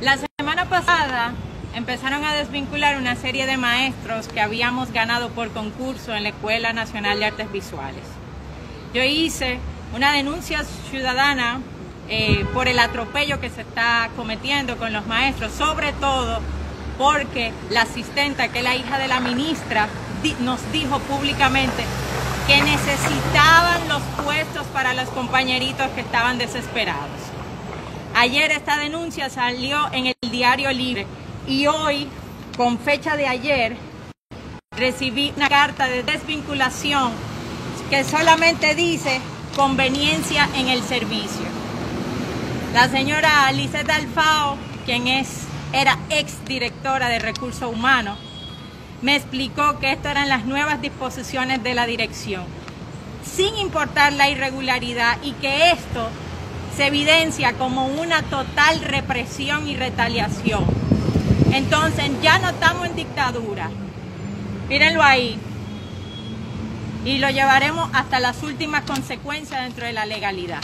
La semana pasada empezaron a desvincular una serie de maestros que habíamos ganado por concurso en la Escuela Nacional de Artes Visuales. Yo hice una denuncia ciudadana eh, por el atropello que se está cometiendo con los maestros, sobre todo porque la asistenta, que es la hija de la ministra, nos dijo públicamente que necesitaban los puestos para los compañeritos que estaban desesperados. Ayer esta denuncia salió en el diario Libre y hoy, con fecha de ayer, recibí una carta de desvinculación que solamente dice conveniencia en el servicio. La señora Alice Alfao, quien es, era ex directora de recursos humanos, me explicó que estas eran las nuevas disposiciones de la dirección, sin importar la irregularidad y que esto se evidencia como una total represión y retaliación. Entonces ya no estamos en dictadura. Mírenlo ahí. Y lo llevaremos hasta las últimas consecuencias dentro de la legalidad.